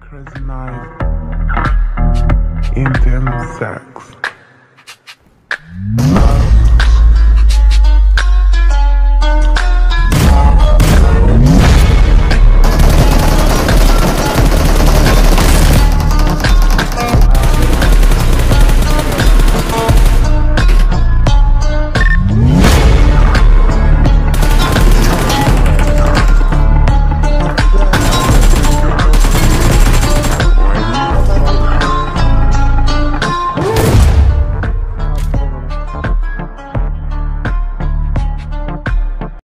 Crazy night. Intense sex.